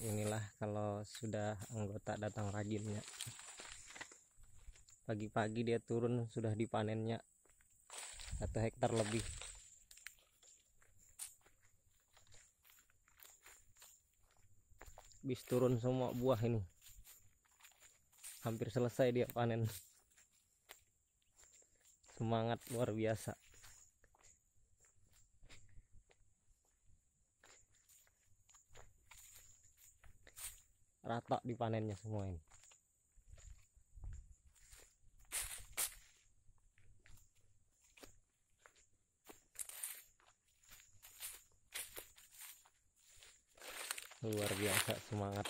inilah kalau sudah anggota datang rajinnya. Pagi-pagi dia turun sudah dipanennya satu hektar lebih. Bis turun semua buah ini. Hampir selesai dia panen. Semangat luar biasa rata dipanennya semua ini. Luar biasa semangat